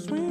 Sweet.